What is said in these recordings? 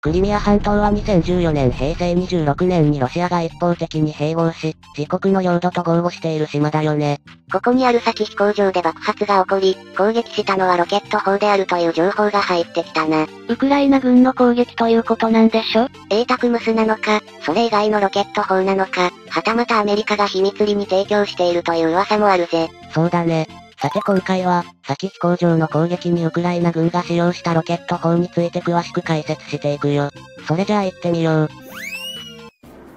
クリミア半島は2014年平成26年にロシアが一方的に併合し、自国の領土と豪語している島だよね。ここにある先飛行場で爆発が起こり、攻撃したのはロケット砲であるという情報が入ってきたな。ウクライナ軍の攻撃ということなんでしょ？エータクムスなのか、それ以外のロケット砲なのか、はたまたアメリカが秘密裏に提供しているという噂もあるぜ。そうだね。さて今回は、先飛行場の攻撃にウクライナ軍が使用したロケット砲について詳しく解説していくよ。それじゃあ行ってみよう。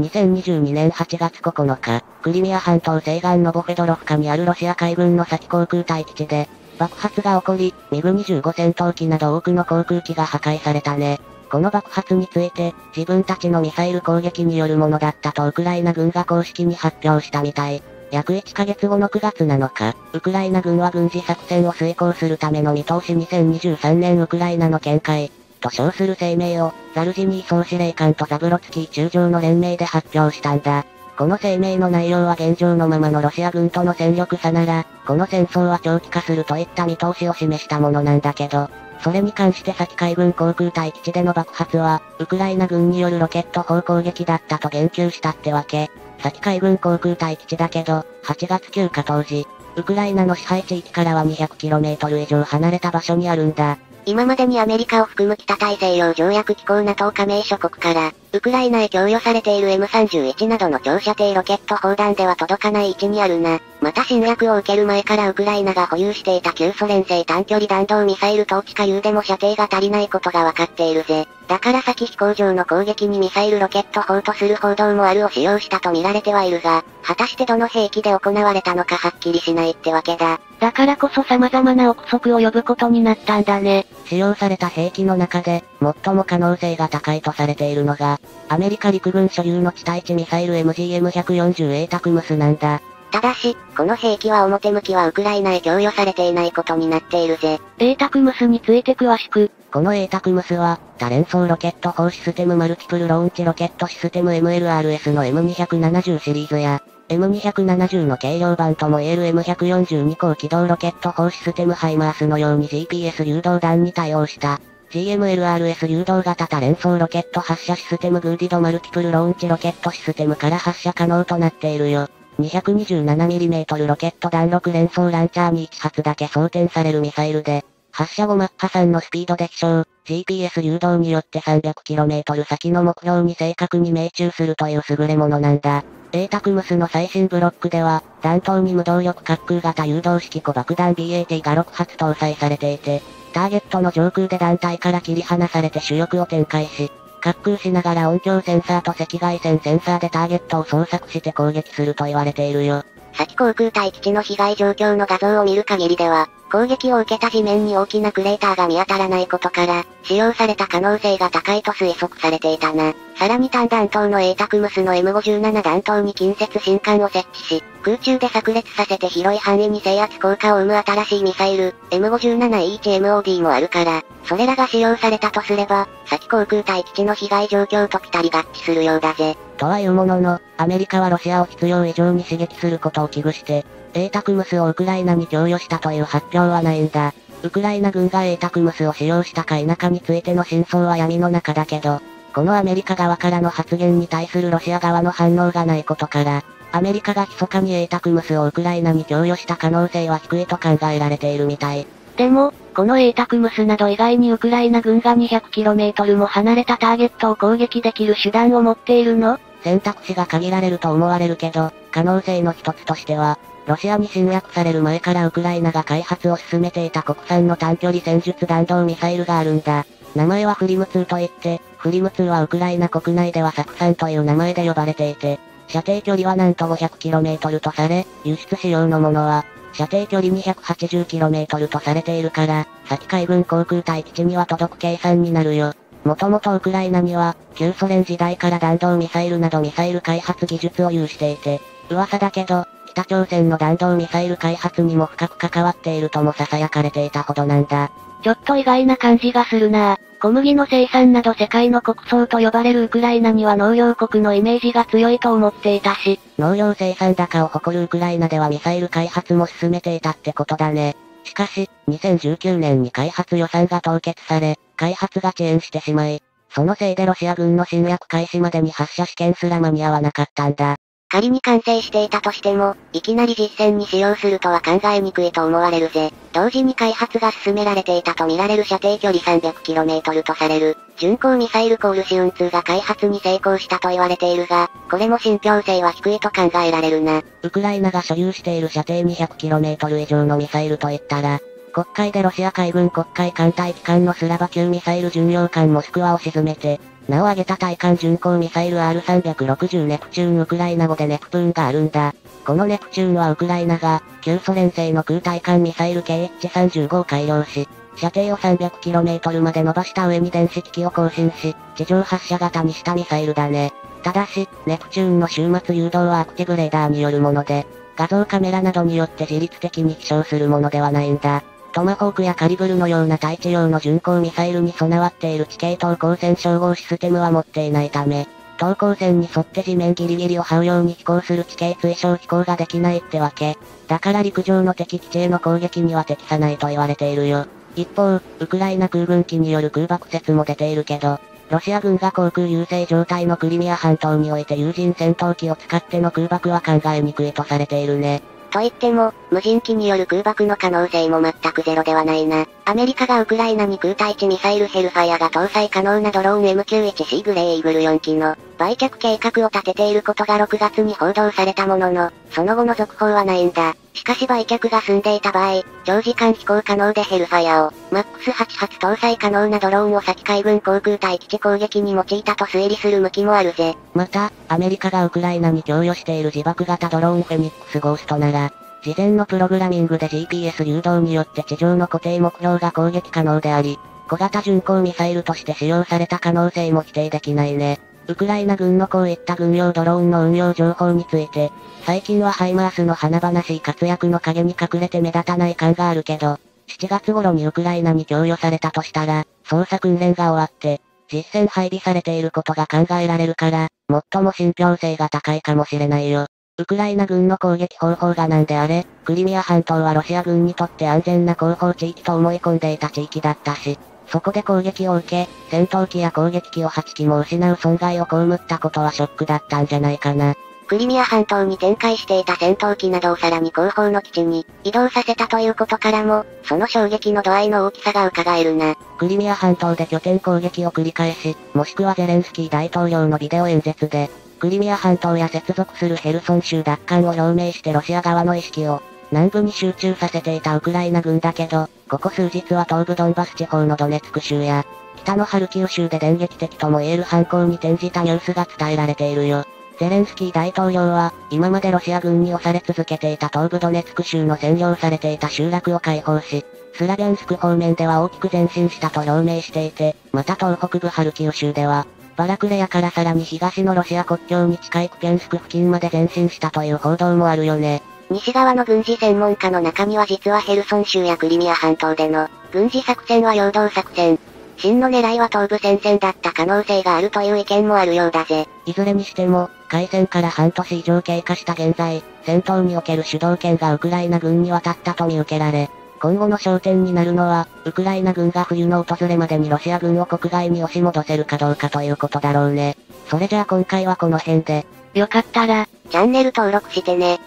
2022年8月9日、クリミア半島西岸のボフェドロフカにあるロシア海軍の先航空隊基地で、爆発が起こり、ミグ25戦闘機など多くの航空機が破壊されたね。この爆発について、自分たちのミサイル攻撃によるものだったとウクライナ軍が公式に発表したみたい。約1ヶ月後の9月7日、ウクライナ軍は軍事作戦を遂行するための見通し2023年ウクライナの見解、と称する声明を、ザルジニー総司令官とザブロツキー中将の連名で発表したんだ。この声明の内容は現状のままのロシア軍との戦力差なら、この戦争は長期化するといった見通しを示したものなんだけど、それに関して先海軍航空隊基地での爆発は、ウクライナ軍によるロケット砲攻撃だったと言及したってわけ。先海軍航空隊基地だけど、8月9日当時、ウクライナの支配地域からは 200km 以上離れた場所にあるんだ。今までにアメリカを含む北大西洋条約機構 NATO 加盟諸国から、ウクライナへ供与されている M31 などの長射程ロケット砲弾では届かない位置にあるな。また侵略を受ける前からウクライナが保有していた旧ソ連製短距離弾道ミサイル等地下 U でも射程が足りないことがわかっているぜ。だから先飛行場の攻撃にミサイルロケット砲とする報道もあるを使用したと見られてはいるが、果たしてどの兵器で行われたのかはっきりしないってわけだ。だからこそ様々な憶測を呼ぶことになったんだね。使用された兵器の中で、最も可能性が高いとされているのが、アメリカ陸軍所有の地対地ミサイル MGM140A タクムスなんだ。ただし、この兵器は表向きはウクライナへ供与されていないことになっているぜ。エータクムスについて詳しく。このエータクムスは、多連装ロケット砲システムマルチプルローンチロケットシステム MLRS の M270 シリーズや、M270 の軽量版とも言える M142 高機動ロケット砲システムハイマースのように GPS 誘導弾に対応した、GMLRS 誘導型多連装ロケット発射システムグーディドマルチプルローンチロケットシステムから発射可能となっているよ。227mm ロケット弾6連装ランチャーに1発だけ装填されるミサイルで、発射後マッハ3のスピードで飛翔、GPS 誘導によって 300km 先の目標に正確に命中するという優れものなんだ。エータクムスの最新ブロックでは、弾頭に無動力滑空型誘導式小爆弾 BAT が6発搭載されていて、ターゲットの上空で団体から切り離されて主翼を展開し、滑空しながら音響センサーと赤外線センサーでターゲットを捜索して攻撃すると言われているよ。先航空隊基地の被害状況の画像を見る限りでは、攻撃を受けた地面に大きなクレーターが見当たらないことから、使用された可能性が高いと推測されていたな。さらに単弾頭の A タクムスの M57 弾頭に近接新管を設置し、空中で炸裂させて広い範囲に制圧効果を生む新しいミサイル、M57E1MOD もあるから、それらが使用されたとすれば、先航空隊基地の被害状況とピタリ合致するようだぜ。とはいうものの、アメリカはロシアを必要以上に刺激することを危惧して、エータクムスをウクライナに供与したという発表はないんだ。ウクライナ軍がエータクムスを使用したか否かについての真相は闇の中だけど、このアメリカ側からの発言に対するロシア側の反応がないことから、アメリカが密かにエータクムスをウクライナに供与した可能性は低いと考えられているみたい。でも、このエータクムスなど以外にウクライナ軍が 200km も離れたターゲットを攻撃できる手段を持っているの？選択肢が限られると思われるけど、可能性の一つとしては、ロシアに侵略される前からウクライナが開発を進めていた国産の短距離戦術弾道ミサイルがあるんだ。名前はフリム2といって、フリム2はウクライナ国内ではサクサンという名前で呼ばれていて、射程距離はなんと 500km とされ、輸出仕様のものは、射程距離 280km とされているから、先海軍航空隊基地には届く計算になるよ。もともとウクライナには、旧ソ連時代から弾道ミサイルなどミサイル開発技術を有していて、噂だけど、北朝鮮の弾道ミサイル開発にも深く関わっているとも囁かれていたほどなんだ。ちょっと意外な感じがするな小麦の生産など世界の国葬と呼ばれるウクライナには農業国のイメージが強いと思っていたし。農業生産高を誇るウクライナではミサイル開発も進めていたってことだね。しかし、2019年に開発予算が凍結され、開発が遅延してしまい、そのせいでロシア軍の侵略開始までに発射試験すら間に合わなかったんだ。仮に完成していたとしても、いきなり実戦に使用するとは考えにくいと思われるぜ。同時に開発が進められていたとみられる射程距離 300km とされる、巡航ミサイルコールシウン2が開発に成功したと言われているが、これも信憑性は低いと考えられるな。ウクライナが所有している射程 200km 以上のミサイルといったら、国会でロシア海軍国会艦隊機関のスラバ級ミサイル巡洋艦モスクワを沈めて、名を挙げた対艦巡航ミサイル R360 ネプチューンウクライナ語でネププーンがあるんだ。このネプチューンはウクライナが、旧ソ連製の空対艦ミサイル KH35 を改良し、射程を 300km まで伸ばした上に電子機器を更新し、地上発射型にしたミサイルだね。ただし、ネプチューンの終末誘導はアクティブレーダーによるもので、画像カメラなどによって自律的に飛翔するものではないんだ。トマホークやカリブルのような対地用の巡航ミサイルに備わっている地形等光線照合システムは持っていないため、等光線に沿って地面ギリギリを這うように飛行する地形追衝飛行ができないってわけ。だから陸上の敵基地への攻撃には適さないと言われているよ。一方、ウクライナ空軍機による空爆説も出ているけど、ロシア軍が航空優勢状態のクリミア半島において有人戦闘機を使っての空爆は考えにくいとされているね。と言っても、無人機による空爆の可能性も全くゼロではないな。アメリカがウクライナに空対地ミサイルヘルファイアが搭載可能なドローン M91C グレーイーグル4機の売却計画を立てていることが6月に報道されたものの、その後の続報はないんだ。しかし売却が済んでいた場合、長時間飛行可能でヘルファイアを、MAX8 発搭載可能なドローンを先海軍航空隊基地攻撃に用いたと推理する向きもあるぜ。また、アメリカがウクライナに供与している自爆型ドローンフェニックスゴーストなら、事前のプログラミングで GPS 誘導によって地上の固定目標が攻撃可能であり、小型巡航ミサイルとして使用された可能性も否定できないね。ウクライナ軍のこういった軍用ドローンの運用情報について、最近はハイマースの華々しい活躍の陰に隠れて目立たない感があるけど、7月頃にウクライナに供与されたとしたら、操作訓練が終わって、実戦配備されていることが考えられるから、最も信憑性が高いかもしれないよ。ウクライナ軍の攻撃方法が何であれ、クリミア半島はロシア軍にとって安全な後方地域と思い込んでいた地域だったし、そこで攻撃を受け、戦闘機や攻撃機を8機も失う損害を被ったことはショックだったんじゃないかな。クリミア半島に展開していた戦闘機などをさらに後方の基地に移動させたということからも、その衝撃の度合いの大きさが伺えるな。クリミア半島で拠点攻撃を繰り返し、もしくはゼレンスキー大統領のビデオ演説で、クリミア半島や接続するヘルソン州奪還を表明してロシア側の意識を南部に集中させていたウクライナ軍だけど、ここ数日は東部ドンバス地方のドネツク州や、北のハルキウ州で電撃的とも言える犯行に転じたニュースが伝えられているよ。ゼレンスキー大統領は、今までロシア軍に押され続けていた東部ドネツク州の占領されていた集落を解放し、スラビャンスク方面では大きく前進したと表明していて、また東北部ハルキウ州では、バラクレアからさらに東のロシア国境に近いクピャンスク付近まで前進したという報道もあるよね。西側の軍事専門家の中には実はヘルソン州やクリミア半島での軍事作戦は陽動作戦。真の狙いは東部戦線だった可能性があるという意見もあるようだぜ。いずれにしても、開戦から半年以上経過した現在、戦闘における主導権がウクライナ軍に渡ったと見受けられ、今後の焦点になるのは、ウクライナ軍が冬の訪れまでにロシア軍を国外に押し戻せるかどうかということだろうね。それじゃあ今回はこの辺で。よかったら、チャンネル登録してね。